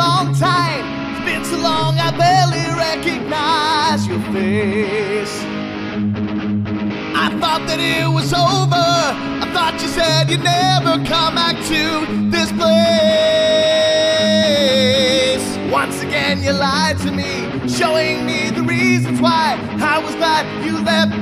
long time. It's been so long I barely recognize your face. I thought that it was over. I thought you said you'd never come back to this place. Once again, you lied to me, showing me the reasons why I was glad you left.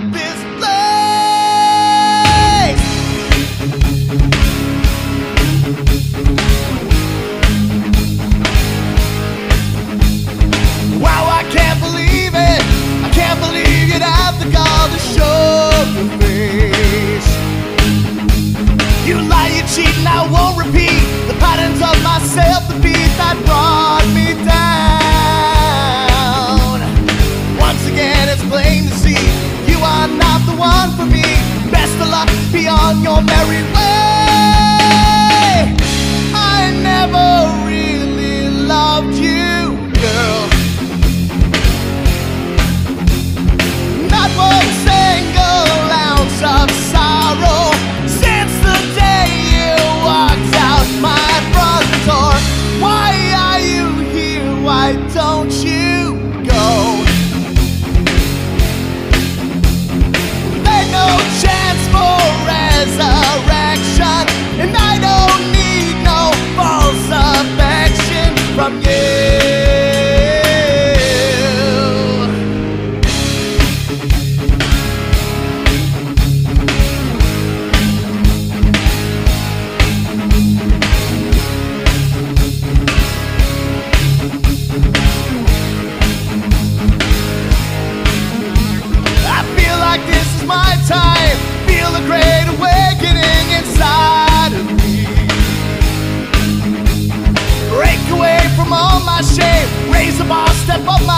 won't repeat the patterns of myself, the beats that brought. time. Feel the great awakening inside of me. Break away from all my shame. Raise the bar, step up my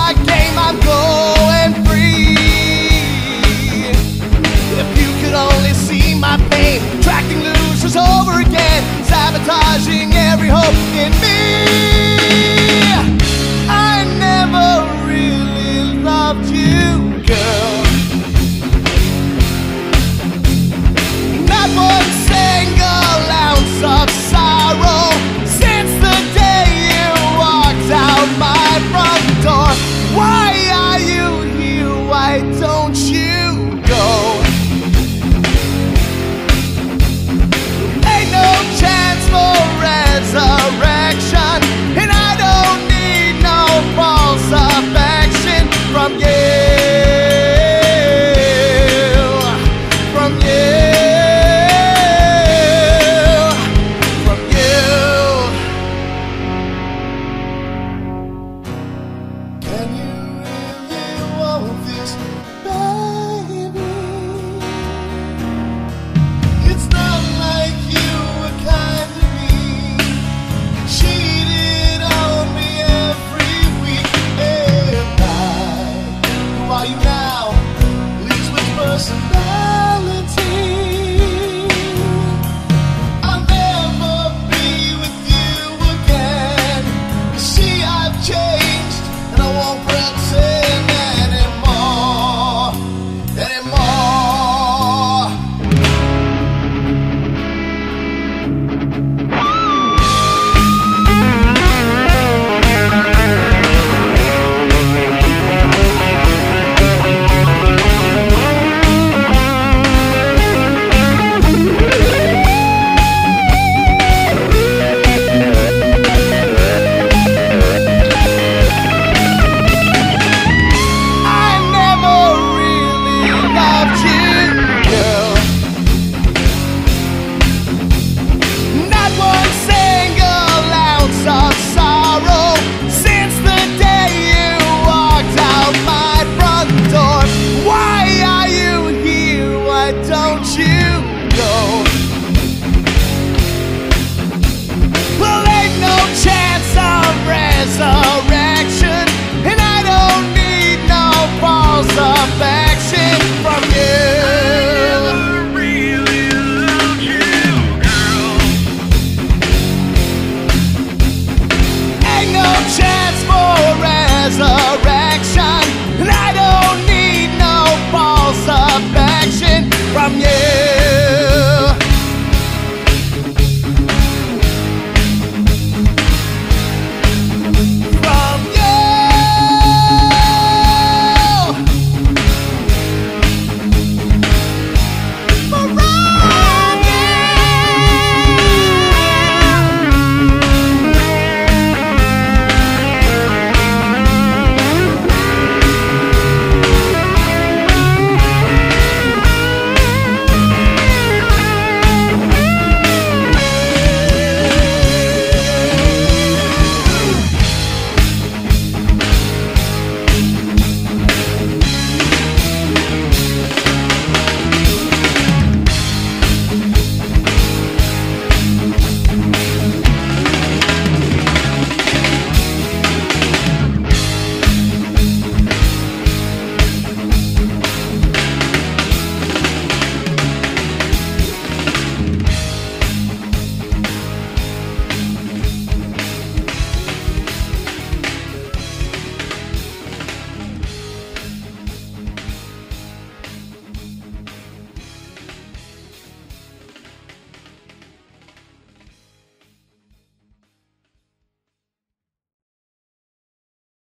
Don't you know? Well, ain't no chance of resurrection.